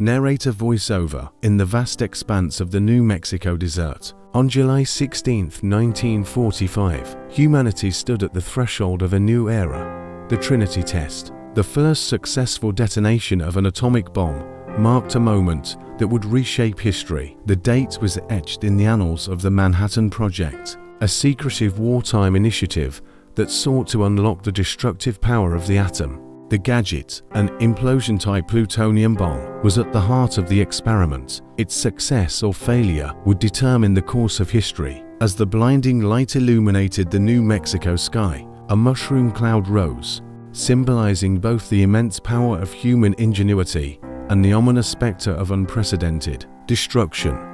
Narrator voiceover in the vast expanse of the New Mexico desert. On July 16, 1945, humanity stood at the threshold of a new era. The Trinity test, the first successful detonation of an atomic bomb, marked a moment that would reshape history. The date was etched in the annals of the Manhattan Project, a secretive wartime initiative that sought to unlock the destructive power of the atom. The gadget, an implosion-type plutonium bomb, was at the heart of the experiment. Its success or failure would determine the course of history. As the blinding light illuminated the New Mexico sky, a mushroom cloud rose, symbolizing both the immense power of human ingenuity and the ominous specter of unprecedented destruction.